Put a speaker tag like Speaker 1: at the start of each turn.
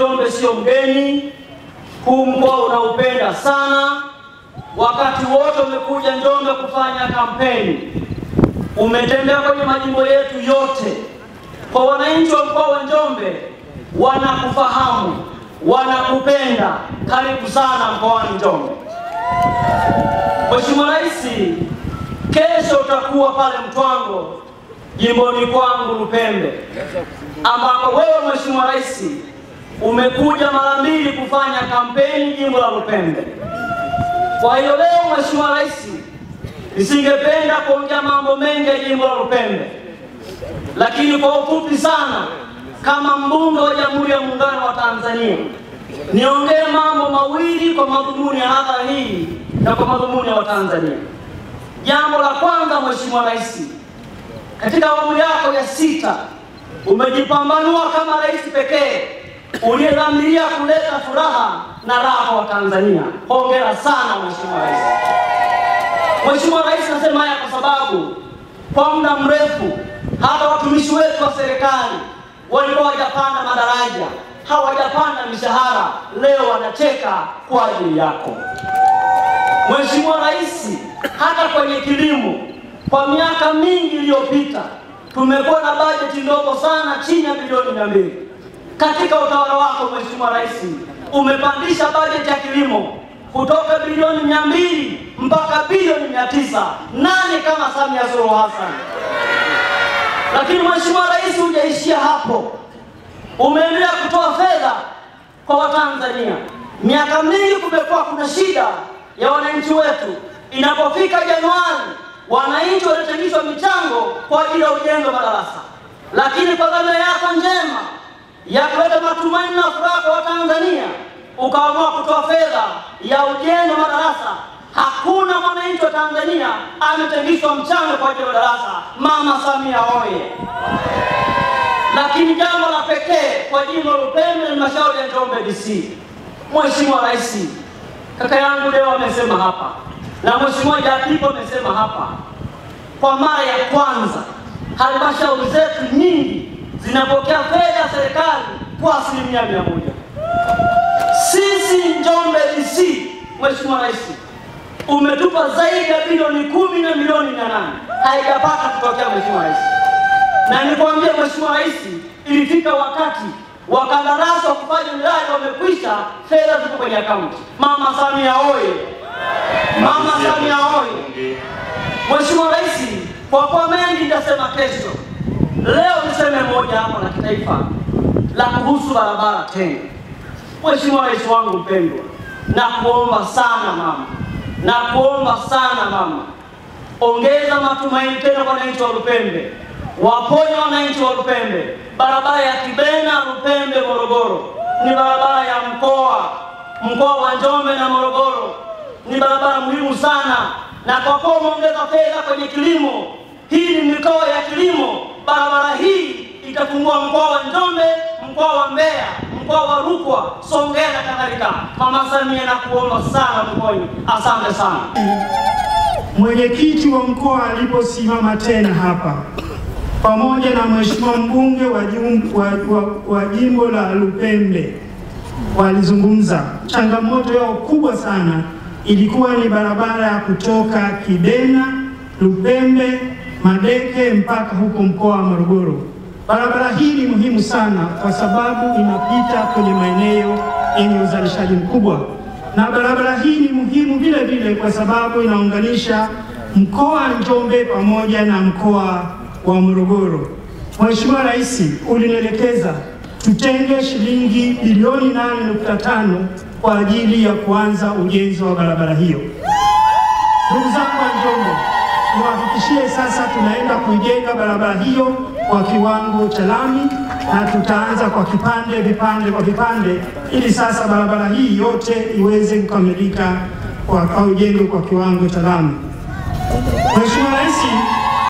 Speaker 1: Njombe sio mgeni, huu mkoa unaupenda sana. Wakati wote umekuja Njombe kufanya kampeni, umetembea kwenye majimbo yetu yote. Kwa wananchi wa mkoa wa Njombe wanakufahamu, wanakupenda. Karibu sana mkoani Njombe. Mheshimiwa Rais, kesho utakuwa pale Mtwango jimboni kwangu Lupembe, ambapo wewe Mheshimiwa Rais umekuja mara mbili kufanya kampeni jimbo la Lupembe. Kwa hiyo leo Mheshimiwa Rais, nisingependa kuongea mambo mengi ya jimbo la Lupembe, lakini kwa ufupi sana, kama mbunge wa Jamhuri ya Muungano wa Tanzania, niongee mambo mawili kwa madhumuni ya hadhara hii na kwa madhumuni ya Watanzania. Jambo la kwanza, Mheshimiwa Rais, katika awamu yako ya sita umejipambanua kama rais pekee uliyedhamiria kuleta furaha na raha wa Tanzania. Hongera sana Mheshimiwa Rais. Mheshimiwa Rais, nasema haya kwa sababu kwa muda mrefu hata watumishi wetu wa serikali walikuwa hawajapanda madaraja, hawajapanda mishahara, leo wanacheka kwa ajili yako Mheshimiwa Rais. Hata kwenye kilimo kwa miaka mingi iliyopita tumekuwa na bajeti ndogo sana, chini ya bilioni mia mbili. Katika utawala wako Mheshimiwa Rais umepandisha bajeti ya kilimo kutoka bilioni mia mbili mpaka bilioni mia tisa. Nani kama Samia Suluhu Hassan? Lakini Mheshimiwa Rais hujaishia hapo, umeendelea kutoa fedha kwa Watanzania. Miaka mingi kumekuwa kuna shida ya wananchi wetu, inapofika Januari wananchi wanatengishwa michango kwa ajili ya ujenzi wa madarasa, lakini kwa dhamira yako njema ya kuleta matumaini na furaha kwa Watanzania ukaamua kutoa fedha ya ujenzi wa madarasa. Hakuna mwananchi wa Tanzania ametengishwa mchango kwa ajili ya madarasa. Mama Samia oye! Lakini jambo la pekee kwa jimbo la Lupembe na halmashauri ya Njombe DC, Mheshimiwa Rais, kaka yangu leo amesema hapa na Mheshimiwa Jatipo amesema hapa, kwa mara ya kwanza halmashauri zetu nyingi zinapokea fedha ya serikali kwa asilimia mia moja. Sisi Njombe DC, Mheshimiwa Rais, umetupa zaidi ya bilioni kumi na milioni mia nane haijapata kutokea Mheshimiwa Rais, na nikwambie Mheshimiwa Rais, ilifika wakati wakandarasi wa kufanya miradi wamekwisha, fedha ziko kwenye akaunti. Mama Samia oye! Mama Samia oye! Mheshimiwa Rais, kwa kuwa mengi nitasema kesho, leo niseme moja hapa la kitaifa la kuhusu barabara tena. Mheshimiwa Rais wangu mpendwa, na kuomba sana mama, na kuomba sana mama, ongeza matumaini tena kwa wananchi wa Lupembe, waponye wananchi wa Lupembe. Barabara ya Kibena Lupembe Morogoro ni barabara ya mkoa, mkoa wa Njombe na Morogoro ni barabara muhimu sana, na kwa kuwa umeongeza fedha kwenye kilimo, hii ni mikoa ya kilimo. Barabara hii itafungua mkoa wa Njombe, mkoa wa Mbeya, mkoa wa Rukwa, Songea na kadhalika. Mama Samia, na kuomba sana mkoani, asante sana.
Speaker 2: Mwenyekiti wa mkoa aliposimama tena hapa pamoja na mheshimiwa mbunge wa, wa, wa, wa jimbo la Lupembe walizungumza. Changamoto yao kubwa sana ilikuwa ni barabara ya kutoka Kibena, Lupembe, Madeke mpaka huko mkoa wa Morogoro. Barabara hii ni muhimu sana kwa sababu inapita kwenye maeneo yenye uzalishaji mkubwa, na barabara hii ni muhimu vile vile kwa sababu inaunganisha mkoa wa Njombe pamoja na mkoa wa Morogoro. Mheshimiwa Rais, ulinielekeza tutenge shilingi bilioni 8.5 kwa ajili ya kuanza ujenzi wa barabara hiyo. Ndugu zangu wa Njombe, niwahakikishie sasa tunaenda kuijenga barabara hiyo kwa kiwango cha lami na tutaanza kwa kipande vipande kwa vipande, ili sasa barabara hii yote iweze kukamilika kwa ujengwe kwa kiwango cha lami. Mheshimiwa Rais